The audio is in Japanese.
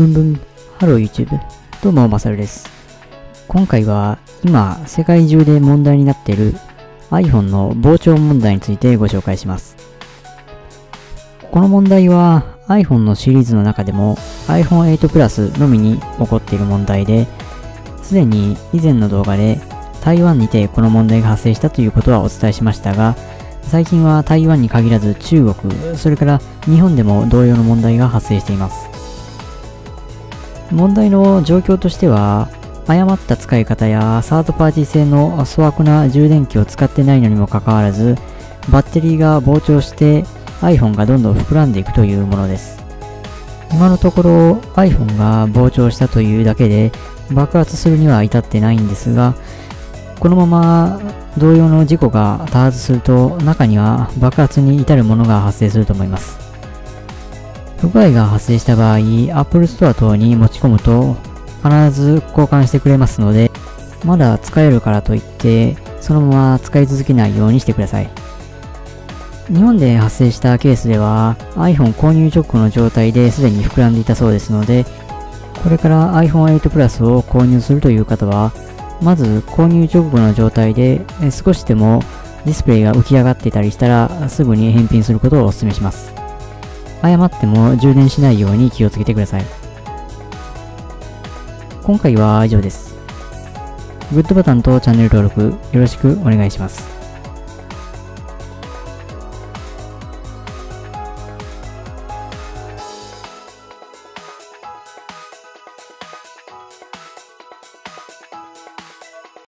ブンブン、ハロー YouTube。どうも、まさるです。今回は、今、世界中で問題になっている iPhone の膨張問題についてご紹介します。この問題は iPhone のシリーズの中でも iPhone 8 Plus のみに起こっている問題で、すでに以前の動画で台湾にてこの問題が発生したということはお伝えしましたが、最近は台湾に限らず中国、それから日本でも同様の問題が発生しています。問題の状況としては、誤った使い方やサードパーティー製の粗悪な充電器を使ってないのにもかかわらず、バッテリーが膨張して iPhone がどんどん膨らんでいくというものです。今のところ iPhone が膨張したというだけで爆発するには至ってないんですが、このまま同様の事故が多発すると中には爆発に至るものが発生すると思います。不具合が発生した場合、Apple Store 等に持ち込むと必ず交換してくれますので、まだ使えるからといって、そのまま使い続けないようにしてください。日本で発生したケースでは iPhone 購入直後の状態ですでに膨らんでいたそうですので、これから iPhone 8 Plus を購入するという方は、まず購入直後の状態で少しでもディスプレイが浮き上がってたりしたらすぐに返品することをお勧めします。誤っても充電しないように気をつけてください。今回は以上です。グッドボタンとチャンネル登録よろしくお願いします。